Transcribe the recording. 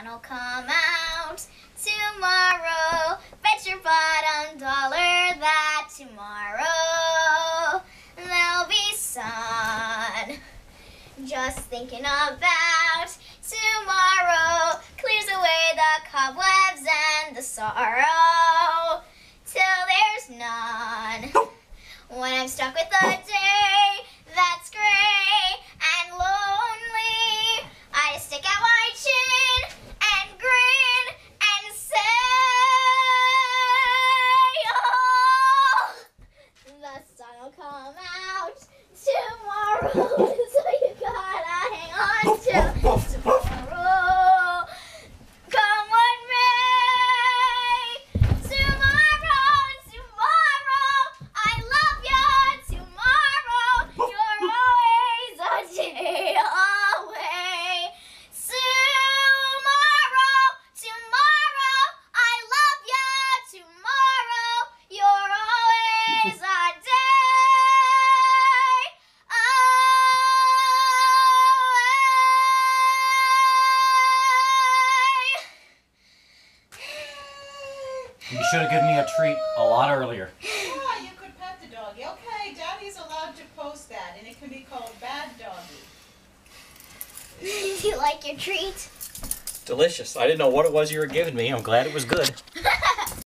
sun'll come out tomorrow. Bet your bottom dollar that tomorrow there'll be sun. Just thinking about tomorrow clears away the cobwebs and the sorrow till there's none. When I'm stuck with a day Oh, You should have given me a treat a lot earlier. Yeah, you could pet the doggy. Okay, Daddy's allowed to post that, and it can be called Bad Doggy. Do you like your treat? Delicious. I didn't know what it was you were giving me. I'm glad it was good.